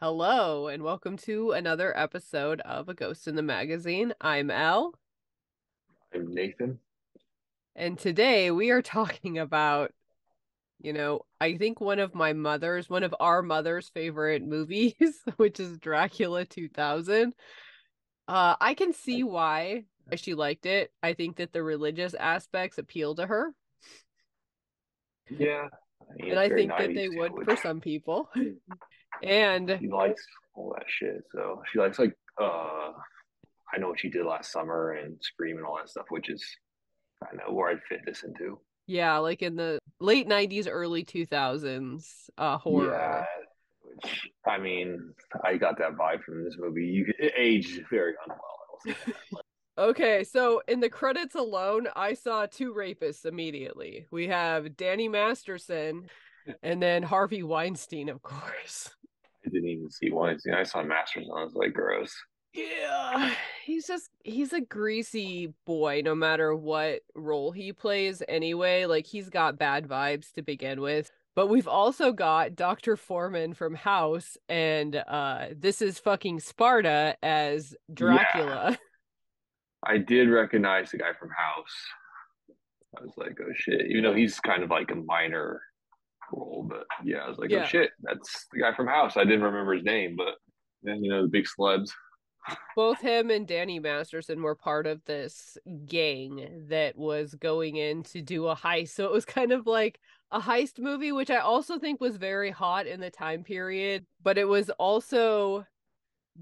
Hello, and welcome to another episode of A Ghost in the Magazine. I'm Elle, I'm Nathan. and today we are talking about, you know, I think one of my mother's, one of our mother's favorite movies, which is Dracula 2000. Uh, I can see why she liked it. I think that the religious aspects appeal to her, Yeah. mean, and I think that they would for some people. And She likes all that shit. So she likes like uh I know what she did last summer and Scream and all that stuff, which is I know where I'd fit this into. yeah, like in the late 90s, early 2000s, uh, horror. Yeah. Which I mean, I got that vibe from this movie. You it aged very unwell. I will say that. Okay, so in the credits alone, I saw two rapists immediately. We have Danny Masterson and then Harvey Weinstein, of course. Didn't even see one. I saw Masters and I was like, gross. Yeah, he's just he's a greasy boy no matter what role he plays anyway. Like he's got bad vibes to begin with. But we've also got Dr. Foreman from House and uh this is fucking Sparta as Dracula. I did recognize the guy from House. I was like, oh shit. Even though he's kind of like a minor role, but yeah, I was like, oh, Yeah. oh shit, that's the guy from House. I didn't remember his name, but you know the big celebs. both him and Danny Masterson were part of this gang that was going in to do a heist. So it was kind of like a heist movie, which I also think was very hot in the time period. But it was also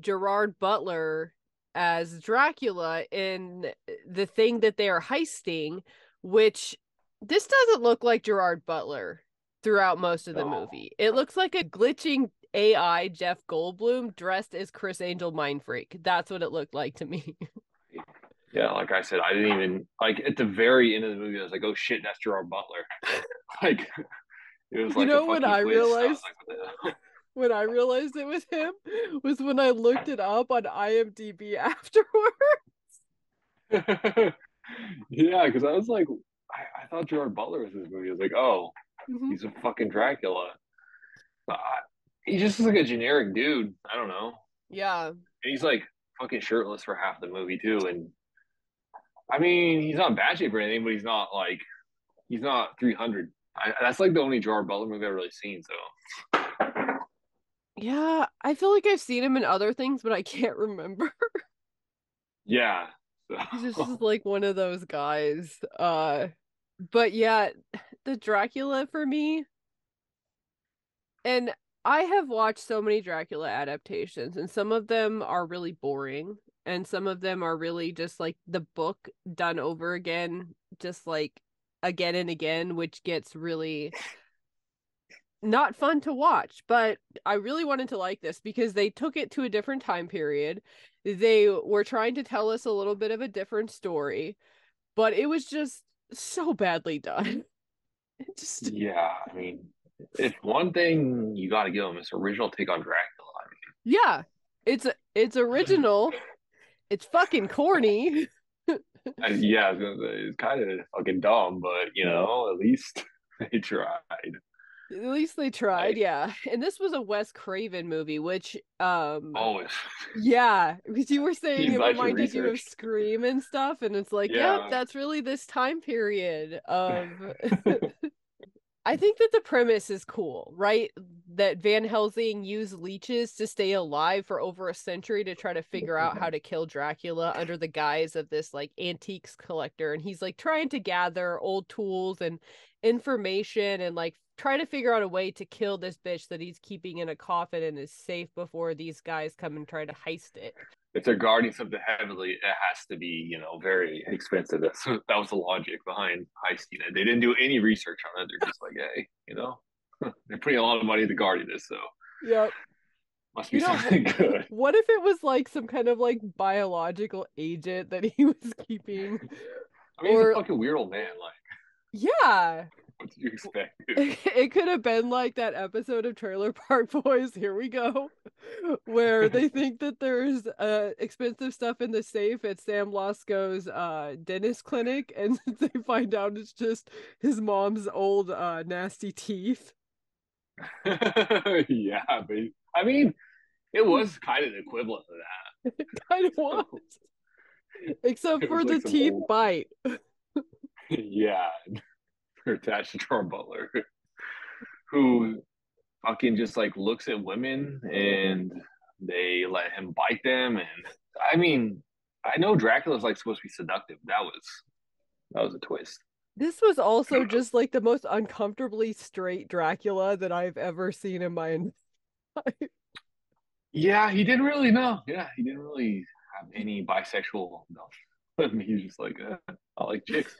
Gerard Butler as Dracula in the thing that they are heisting, which this doesn't look like Gerard Butler throughout most of the movie. It looks like a glitching AI Jeff Goldblum dressed as Criss Angel Mind Freak. That's what it looked like to me. Yeah, like I said, I didn't even like at the very end of the movie. I was like, oh shit, that's Gerard Butler. like it was Like You know when I realized- like, when I realized it was him was when I looked it up on IMDb afterward. the- yeah, because I was like, I, I thought Gerard Butler was in this movie. I was like, oh, Mhm. he's a fucking Dracula. But he just is like a generic dude. I don't know. Yeah. And he's like fucking shirtless for half the movie too. And I mean, he's not in bad shape or anything, but he's not like he's not 300. That's like the only Gerard Butler movie I've really seen. So Yeah, I feel like I've seen him in other things, but I can't remember. yeah. So, He's just like one of those guys. Uh but yeah, the Dracula for me and I have watched so many Dracula adaptations and some of them are really boring and some of them are really just like the book done over again just like again and again which gets really not fun to watch but I really wanted to like this because they took it to a different time period. They were trying to tell us a little bit of a different story, but it was just so badly done. It just yeah, I mean, if one thing you got to give him is original take on Dracula. I yeah, it's it's original. It's fucking corny. mean, I, yeah, I was gonna say it's kind of fucking dumb, but you know, at least they tried. At least they tried, Right. yeah. And this was a Wes Craven movie, which um Oh, it's, yeah, because you were saying it actually reminded you of. Scream and stuff, and it's like, Yeah. yep, that's really this time period of I think that the premise is cool, right? That Van Helsing used leeches to stay alive for over a century to try to figure out how to kill Dracula under the guise of this like antiques collector. And he's like trying to gather old tools and information and like try to figure out a way to kill this bitch that he's keeping in a coffin and is safe before these guys come and try to heist it. if they're guarding something heavily, it has to be, you know, very expensive. That's that was the logic behind heisting it. They didn't do any research on it. They're just like, hey, you know, they're putting a lot of money into guarding this, so Yep. must be You know, something good. What if it was like some kind of like biological agent that he was keeping? I mean, he's Or- a fucking weird old man. Like, Yeah. What you expect? It could have been like that episode of Trailer Park Boys, here we go, where they think that there's uh expensive stuff in the safe at Sam Losco's uh dentist clinic and they find out it's just his mom's old uh nasty teeth. yeah, but I mean, It was kind of the equivalent of that. It kind of was. Except for was the like some teeth old- bite. yeah, attached to Charm Butler, who fucking just like looks at women and they let him bite them. And I mean, I know Dracula's like supposed to be seductive. That was that was a twist. This was also just like the most uncomfortably straight Dracula that I've ever seen in my life. Yeah, he didn't really know. Yeah, he didn't really have any bisexual. No, mean, he's just like uh, I like chicks.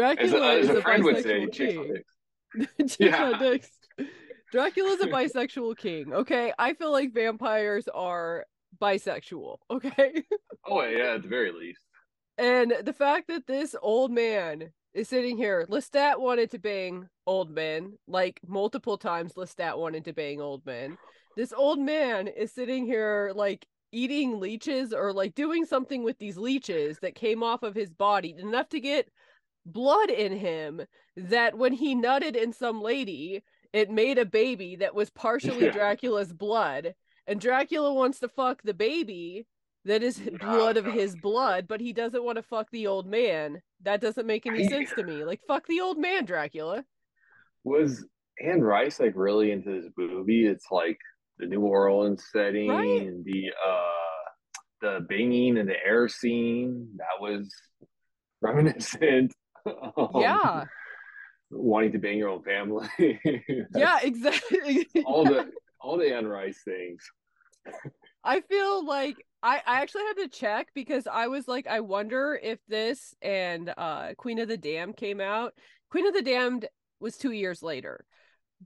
As Dracula a, as is a a friend would say, bisexual chicks on king. Chicks Yeah. dicks. Dracula's a bisexual king. Okay, I feel like vampires are bisexual. Okay, Oh yeah, at the very least. and the fact that this old man is sitting here, Lestat wanted to bang old men like multiple times. Lestat wanted to bang old men. This old man is sitting here like eating leeches or like doing something with these leeches that came off of his body enough to get blood in him that when he nutted in some lady it made a baby that was partially Yeah. Dracula's blood and Dracula wants to fuck the baby that is blood of his blood but he doesn't want to fuck the old man that doesn't make any I- sense to me like fuck the old man Dracula Was Anne Rice like really into this movie? It's like the New Orleans setting Right. and the uh the banging and the air scene that was reminiscent. um, yeah wanting to bang your own family. yeah exactly all the all the Anne Rice things. I feel like I, I actually had to check because I was like, I wonder if this and uh Queen of the Damned came out. Queen of the Damned was two years later.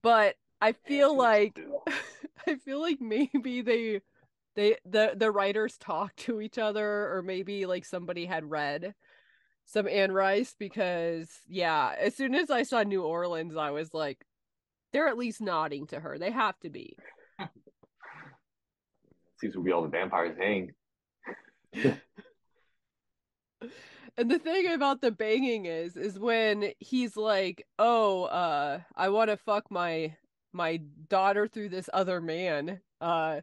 But I feel like I feel like maybe they they the the writers talked to each other or maybe like somebody had read some Anne Rice because yeah, as soon as I saw New Orleans, I was like, they're at least nodding to her. They have to be. seems to be all the vampires hang. And the thing about the banging is is when he's like, "Oh, uh I want to fuck my my daughter through this other man." Uh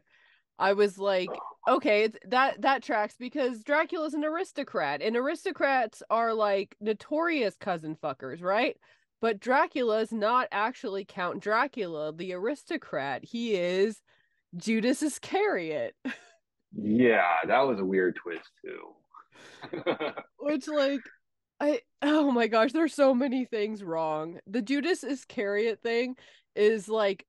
I was like, "Okay, that that tracks because Dracula's an aristocrat and aristocrats are like notorious cousin fuckers, right? But Dracula's not actually Count Dracula, the aristocrat. He is Judas Iscariot." Yeah, that was a weird twist too. Which like I oh my gosh, there's so many things wrong. The Judas Iscariot thing is like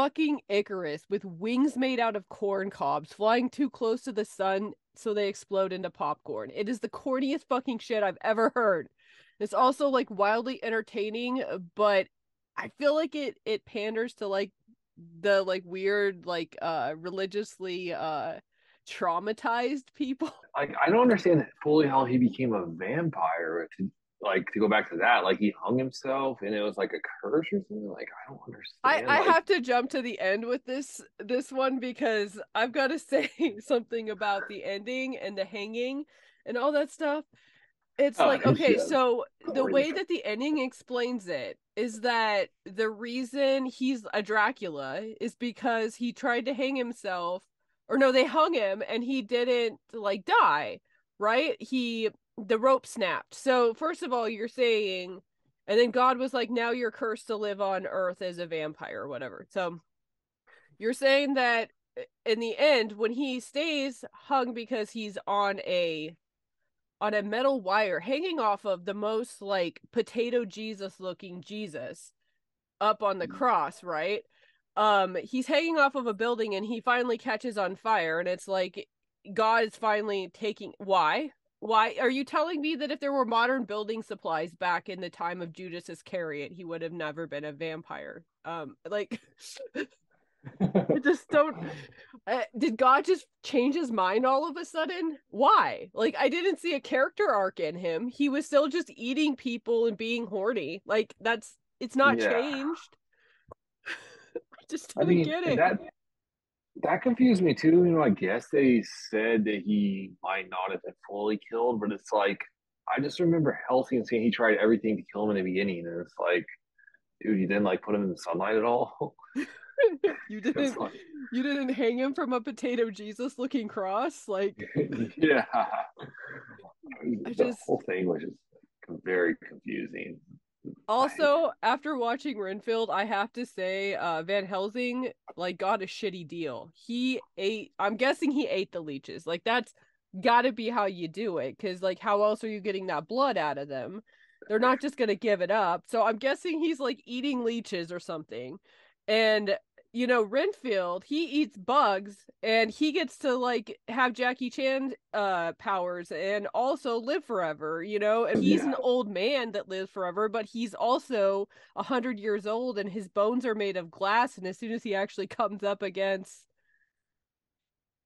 fucking Icarus with wings made out of corn cobs flying too close to the sun so they explode into popcorn. It is the corniest fucking shit I've ever heard. It's also like wildly entertaining, but I feel like it it panders to like the like weird like uh religiously uh traumatized people. like I don't understand fully how he became a vampire. Like to go back to that, like he hung himself and it was like a curse or something. Like I don't understand. I like, have to jump to the end with this this one because I've got to say something about the ending and the hanging and all that stuff. It's Oh, like okay, yeah. so the way that the ending explains it is that the reason he's a Dracula is because he tried to hang himself or no, they hung him and he didn't like die, right? He the rope snapped. So first of all, you're saying and then God was like, now you're cursed to live on earth as a vampire or whatever. So you're saying that uh, in the end, when he stays hung because he's on a on a metal wire hanging off of the most like potato Jesus looking Jesus up on the cross, right? Um, he's hanging off of a building and he finally catches on fire, and it's like God is finally taking why? Why are you telling me that if there were modern building supplies back in the time of Judas Iscariot, he would have never been a vampire? Um, like I just don't. Uh, did God just change his mind all of a sudden? Why? Like I didn't see a character arc in him. He was still just eating people and being horny. Like that's it's not Yeah. changed. I just I didn't mean get it. that that confused me too. You know, I guess they said that he might not have been fully killed, but it's like I just remember Halcyon saying he tried everything to kill him in the beginning, and it's like, dude, you didn't like put him in the sunlight at all. you didn't you didn't hang him from a potato Jesus looking cross like yeah I the just- whole thing was just very confusing also after watching renfield i have to say uh van helsing like got a shitty deal. He ate i'm guessing he ate the leeches. Like that's gotta be how you do it because like how else are you getting that blood out of them? They're not just gonna give it up. So i'm guessing he's like eating leeches or something. And you know renfield he eats bugs and he gets to like have jackie chan uh powers and also live forever you know and he's an old man that lives forever but he's also a hundred years old and his bones are made of glass and as soon as he actually comes up against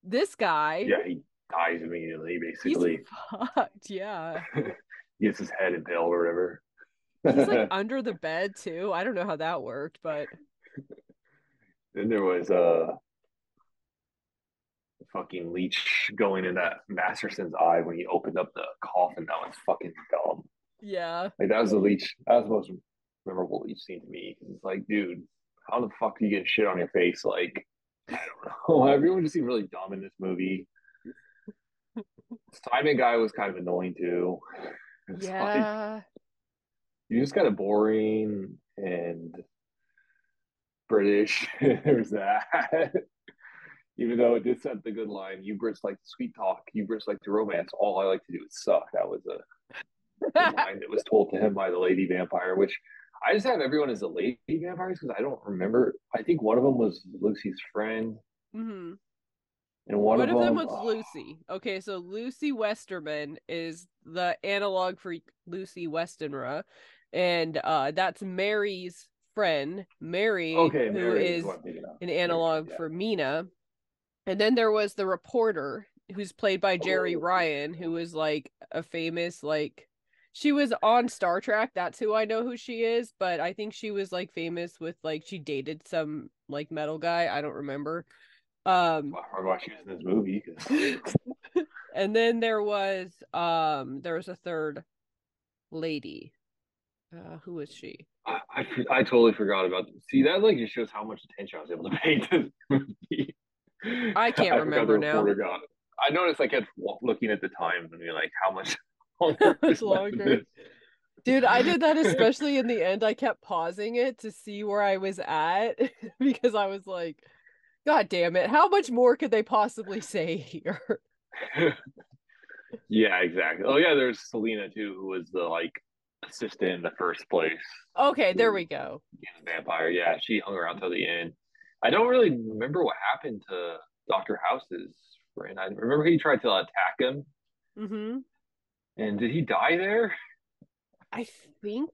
this guy yeah he dies immediately he's basically. fucked yeah. He gets his head impaled or whatever. He's like under the bed too. I don't know how that worked but then there was uh fucking leech going in that masterson's eye when he opened up the coffin that was fucking dumb yeah Like that was the leech. That was the most memorable leech scene to me. It's like, dude, how the fuck do you get shit on your face? Like, I don't know. Everyone just seemed really dumb in this movie. Simon guy was kind of annoying too. It's like, yeah he was kind of boring and British. There's that. Even though it did set the good line, you Brits like the sweet talk, you Brits like the romance. All I like to do is suck. That was a line that was told to him by the lady vampire, which I just have everyone as the lady vampires because I don't remember. I think one of them was Lucy's friend, hmm and one, One, of them, them was oh, Lucy. Okay, so Lucy Westerman is the analog for Lucy Westenra, and uh, that's Mary's friend, Mary, Okay, who Mary is what I'm thinking of. an analog yeah. for Mina. And then there was the reporter, who's played by Jeri Oh. Ryan, who was like a famous like. She was on Star Trek. That's who I know who she is. But I think she was like famous with like she dated some like metal guy. I don't remember. Um, Well, I watched you in this movie. and then there was um there was a third lady uh who was she I, I I totally forgot about. See, that like just shows how much attention I was able to pay to this movie. I can't the remember now. I noticed I kept looking at the time and being like, how much longer? Much is left in longer. dude i did that especially in the end i kept pausing it to see where i was at because i was like god damn it how much more could they possibly say here yeah, exactly. Oh yeah, there's Selena too, who was the like assistant in the first place. okay there we go vampire. Yeah, she hung around till the end. I don't really remember what happened to Doctor House's friend. I remember he tried to attack him, hmm and did he die there? i think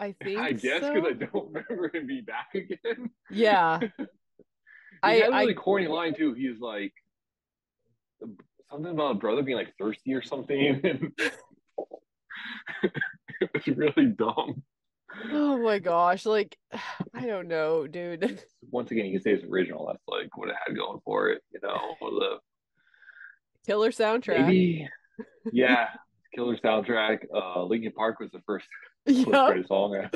i think I guess so. because I don't remember him be back again. yeah I- had a I- really corny line too. He's like something about a brother being like thirsty or something. it was really dumb. oh my gosh like i don't know dude Once again, you can say it's original. That's like what it had going for it. You know, the killer soundtrack Maybe, yeah, killer soundtrack. Uh, Linkin Park was the first yeah song. I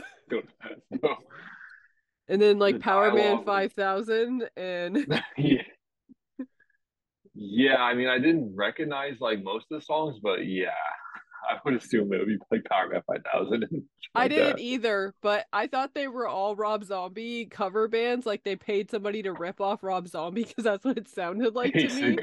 know. and then like The Powerman 5000 and yeah, yeah. I mean, I didn't recognize like most of the songs, but yeah, I would assume it would be like Powerman Five Thousand. I didn't either, but I thought they were all Rob Zombie cover bands. Like they paid somebody to rip off Rob Zombie because that's what it sounded like to me.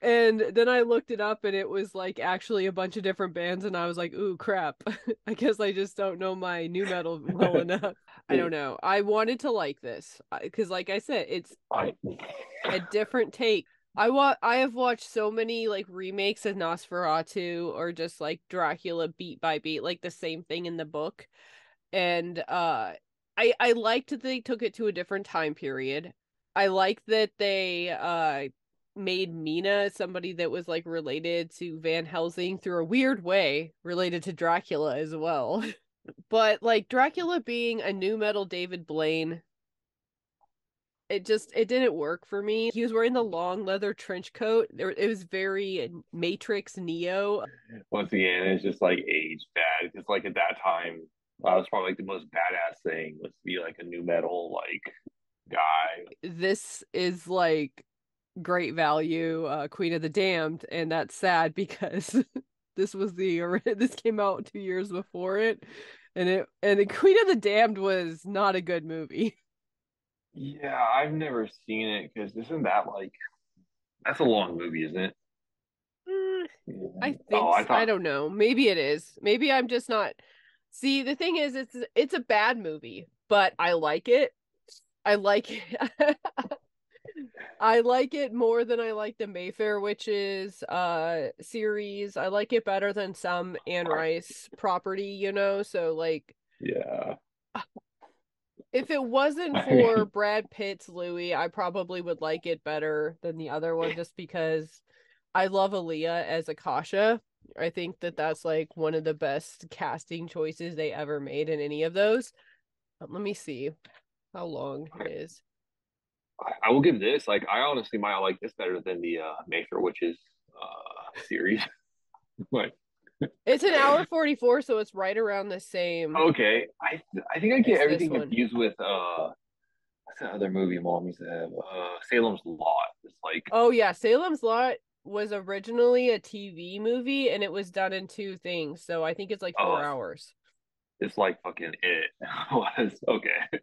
And then I looked it up and it was like actually a bunch of different bands. And I was like, ooh, crap. I guess I just don't know my nu metal well enough. I don't know. I wanted to like this because, like I said, it's I a different take. I wa- I have watched so many like remakes of Nosferatu or just like Dracula beat by beat, like the same thing in the book. And uh I I liked that they took it to a different time period. I like that they uh made Mina somebody that was like related to Van Helsing through a weird way, related to Dracula as well. but like Dracula being a nu metal David Blaine it just it didn't work for me. He was wearing the long leather trench coat. It was very Matrix Neo. once again, it's just like age bad because like at that time, that was probably like the most badass thing was to be like a nu metal like guy. this is like great value, uh, Queen of the Damned, and that's sad because this was the this came out two years before it, and it and the Queen of the Damned was not a good movie. Yeah, I've never seen it because isn't that like that's a long movie, isn't it? Mm, I think Oh, I thought I don't know. Maybe it is. Maybe I'm just not. See, the thing is, it's it's a bad movie, but I like it. I like it. I like it more than I like the Mayfair Witches uh series. I like it better than some Anne Rice property, you know. So like, yeah. If it wasn't for Brad Pitt's Louis, I probably would like it better than the other one, just because I love Aaliyah as Akasha. I think that that's like one of the best casting choices they ever made in any of those. But let me see how long it is. I- I will give this like I honestly might like this better than the uh, Mayfair Witches uh, series. like It's an hour 44, so it's right around the same. okay, I I think I get everything confused with uh what's that other movie mom used to have uh Salem's Lot. It's like Oh yeah, Salem's Lot was originally a TV movie and it was done in two things. So I think it's like four Oh. hours. it's like fucking it was okay.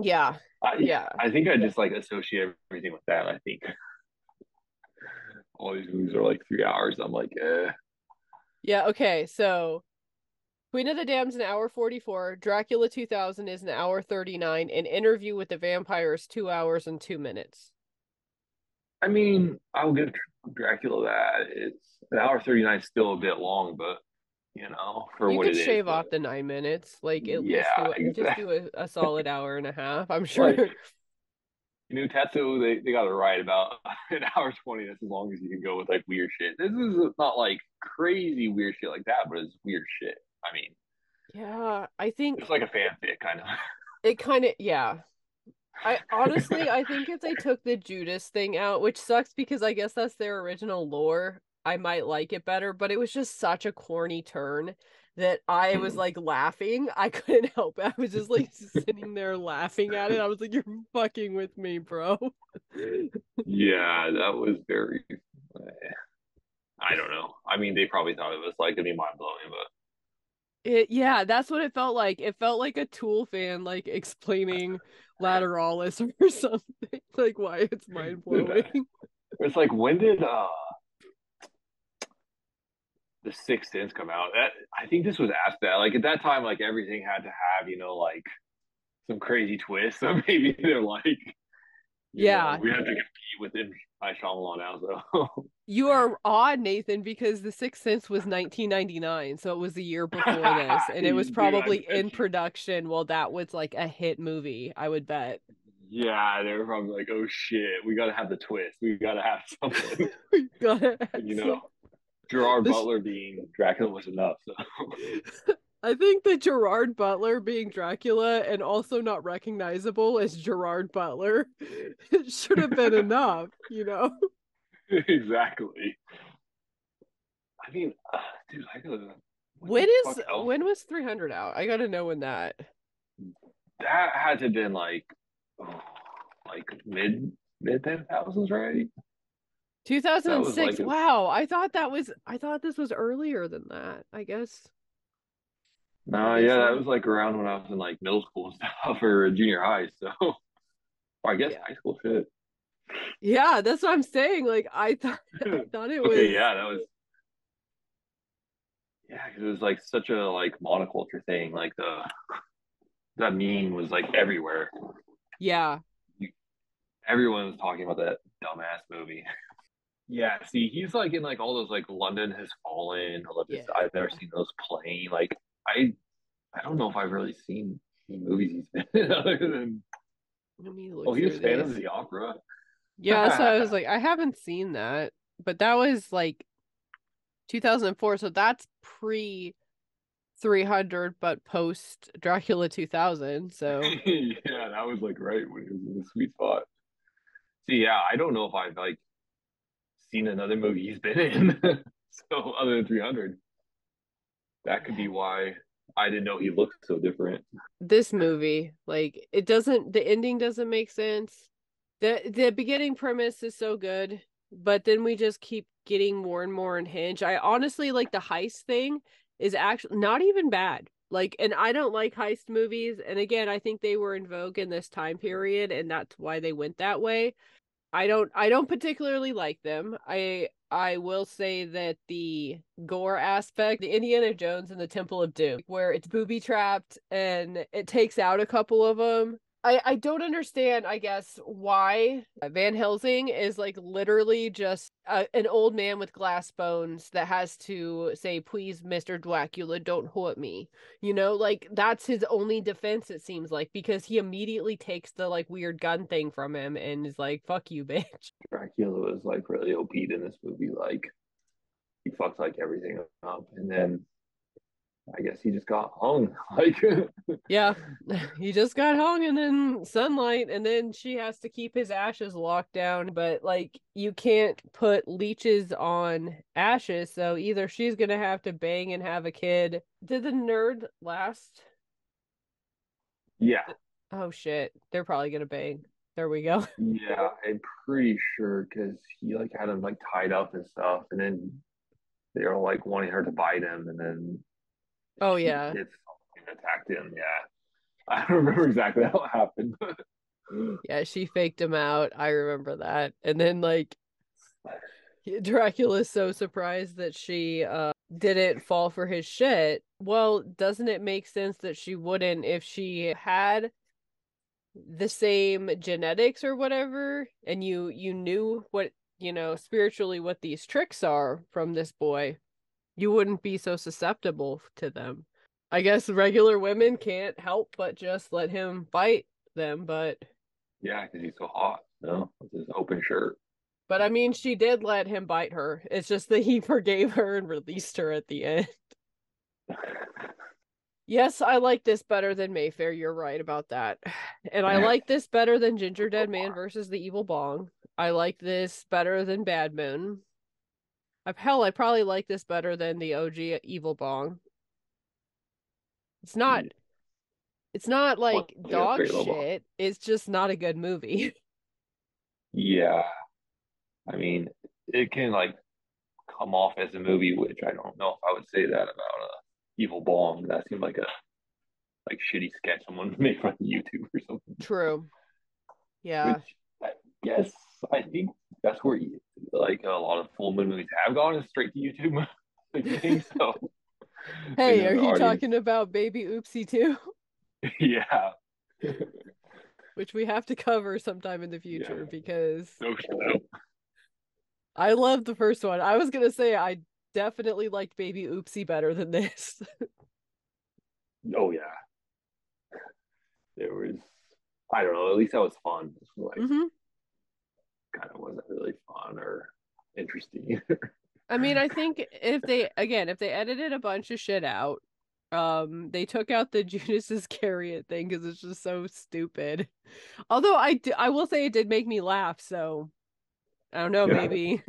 Yeah. I, Yeah. I think I just like associate everything with that. I think all these movies are like three hours. I'm like, eh. Yeah, okay. So Queen of the Damned's an hour 44, Dracula 2000 is an hour 39, and Interview with the Vampire is 2 hours and 2 minutes. I mean, I'll give Dracula that. It's an hour thirty nine, still a bit long, but you know, for you what could it is. shave but- off the 9 minutes, like at least Yeah, do it, just do a, a solid hour and a half. I'm sure. Like, Know, Tetsu, they, they got it right about an hour 20. That's as long as you can go with like weird shit. This is not like crazy weird shit like that, but it's weird shit. I mean, yeah, I think it's like a fanfic kind of. it kind of yeah. I honestly I think if they took the Judas thing out, which sucks because I guess that's their original lore, I might like it better, but it was just such a corny turn that I was like laughing. I couldn't help it. I was just like sitting there laughing at it. I was like, You're fucking with me, bro. Yeah, that was very. I don't know. I mean, they probably thought it was like gonna be mind blowing, but It yeah, that's what it felt like. It felt like a Tool fan like explaining Lateralus or something. Like why it's mind blowing. it's like when did uh the Sixth Sense come out? That I think this was after that. Like at that time, like everything had to have you know like some crazy twist. So maybe they're like, Yeah. know, we have to compete with M. Night Shyamalan now. So You are odd, Nathan, because The Sixth Sense was 1999, so it was the year before this, and it was probably in production Well, that was like a hit movie. I would bet. yeah, they were probably like, oh shit, we got to have the twist. We got to have something. We gotta you know, Gerard This- Butler being Dracula was enough. So I think that Gerard Butler being Dracula and also not recognizable as Gerard Butler should have been enough, you know. exactly. I mean, uh, dude, I gotta. When is when was 300 out? I gotta know when that. that had to have been like, oh, like mid mid ten thousands, right? 2006. like Wow, I thought that was I thought this was earlier than that. I guess. No, yeah, that was like around when I was in like middle school and stuff or junior high. So, or I guess Yeah. high school shit. Yeah, that's what I'm saying. Like I thought I thought it was Okay, yeah, that was. Yeah, 'cause it was like such a like monoculture thing. Like the that meme was like everywhere. yeah. Everyone was talking about that dumbass movie. Yeah, see, he's like in like all those like London has fallen. Olympus. Yeah. I've never seen those playing. Like I, I don't know if I've really seen movies he's been in other than. Let me oh, look Oh, he was Phantom of the Opera. Yeah, so I was like, I haven't seen that, but that was like 2004, so that's pre 300, but post Dracula 2000. So yeah, that was like right when he was in the sweet spot. See, yeah, I don't know if I've like seen another movie he's been in. so other than 300, that could be why I didn't know he looked so different. This movie, like it doesn't the ending doesn't make sense. The the beginning premise is so good, but then we just keep getting more and more unhinged. I honestly like the heist thing is actually not even bad. Like and I don't like heist movies and again, I think they were in vogue in this time period and that's why they went that way. I don't I don't particularly like them. I I will say that the gore aspect, the Indiana Jones and the Temple of Doom, where it's booby trapped and it takes out a couple of them. I, I don't understand, I guess, why Van Helsing is like literally just a, an old man with glass bones that has to say, please, Mr. Dracula, don't hurt me. You know, like that's his only defense, it seems like, because he immediately takes the like weird gun thing from him and is like, fuck you, bitch. Dracula was like really OP'd in this movie. Like, he fucks like everything up. And then I guess he just got hung. Like, yeah, he just got hung and then sunlight, and then she has to keep his ashes locked down. But like, you can't put leeches on ashes, so either she's gonna have to bang and have a kid. Did the nerd last? Yeah. Oh shit, they're probably gonna bang. There we go. Yeah, I'm pretty sure because he like had him like tied up and stuff, and then they were like wanting her to bite him, and then Oh yeah. It's attacked him. Yeah. I don't remember exactly how it happened. yeah, she faked him out. I remember that. And then like Dracula's so surprised that she uh didn't fall for his shit. Well, doesn't it make sense that she wouldn't if she had the same genetics or whatever and you you knew what, you know, spiritually what these tricks are from this boy? You wouldn't be so susceptible to them. I guess regular women can't help but just let him bite them, but yeah, because he's so hot, no, with his open shirt. But I mean, she did let him bite her. It's just that he forgave her and released her at the end. yes, I like this better than Mayfair. You're right about that. And I like this better than Ginger Dead Man versus the Evil Bong. I like this better than Bad Moon. Hell, I probably like this better than the OG Evil Bong. It's not. It's not like dog shit. It's just not a good movie. Yeah, I mean, it can like come off as a movie, which I don't know if I would say that about a uh, Evil Bong. That seemed like a like shitty sketch someone made on YouTube or something. True. Yeah. Which I guess I think that's where like a lot of full moon movies have gone is straight to YouTube. so, hey, are you audience... talking about Baby Oopsie too? yeah. Which we have to cover sometime in the future yeah. because no. I love the first one. I was gonna say I definitely liked Baby Oopsie better than this. oh yeah. There was I don't know, at least that was fun. Like, mm-hmm kind of wasn't really fun or interesting. I mean, I think if they again, if they edited a bunch of shit out, um, they took out the Judas Iscariot thing because it's just so stupid. Although I, d- I will say it did make me laugh. So I don't know, yeah. maybe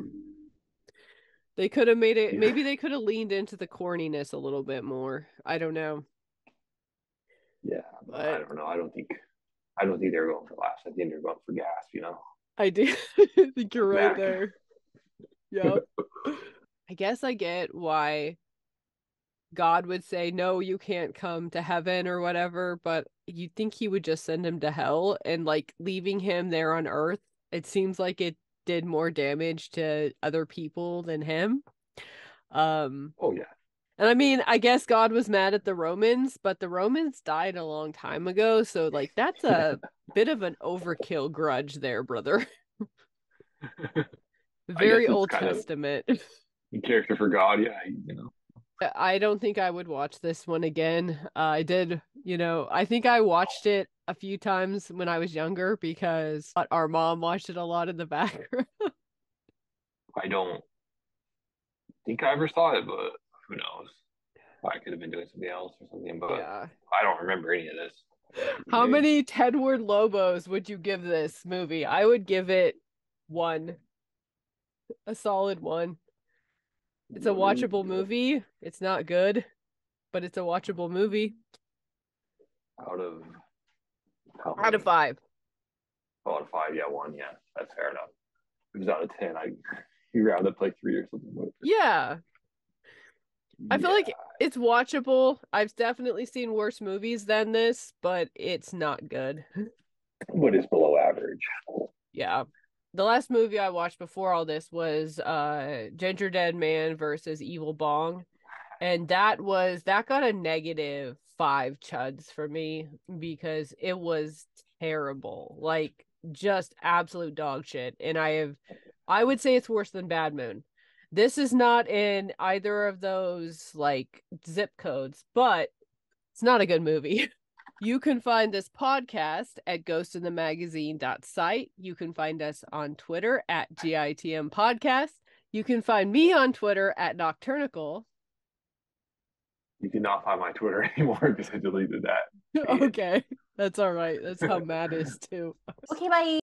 they could have made it. Yeah. Maybe they could have leaned into the corniness a little bit more. I don't know. Yeah, but I don't know. I don't think. I don't think they're going for laughs. I think they're going for gas. You know. I do think you're right there. Yep. I guess I get why God would say, no, you can't come to heaven or whatever, but you think he would just send him to hell and like leaving him there on earth. It seems like it did more damage to other people than him. Um, oh, yeah. And I mean, I guess God was mad at the Romans, but the Romans died a long time ago. So, like, that's a bit of an overkill grudge there, brother. Very Old Testament. character for God, yeah, you know. I don't think I would watch this one again. Uh, I did, you know, I think I watched it a few times when I was younger because our mom watched it a lot in the background. I don't think I ever saw it, but who knows? I could have been doing something else or something, but yeah. I don't remember any of this. How many Tedward Lobos would you give this movie? I would give it one. A solid one. It's a mm. watchable movie. It's not good, but it's a watchable movie. Out of how Out of five. out of five, yeah, one, yeah, that's fair enough. If it was out of ten, I you round up like three or something. Yeah. I feel like it's watchable. I've definitely seen worse movies than this, but it's not good. but it's below average. Yeah. The last movie I watched before all this was uh Ginger Dead Man versus Evil Bong. And that was that got a negative five chuds for me because it was terrible. Like just absolute dog shit. And I have I would say it's worse than Bad Moon. This is not in either of those like zip codes, but it's not a good movie. You can find this podcast at ghostinthemagazine.site. You can find us on Twitter at GITM Podcast. You can find me on Twitter at Nocturnical. You cannot find my Twitter anymore because I deleted that. okay, that's all right. That's how Matt is too. Okay, bye.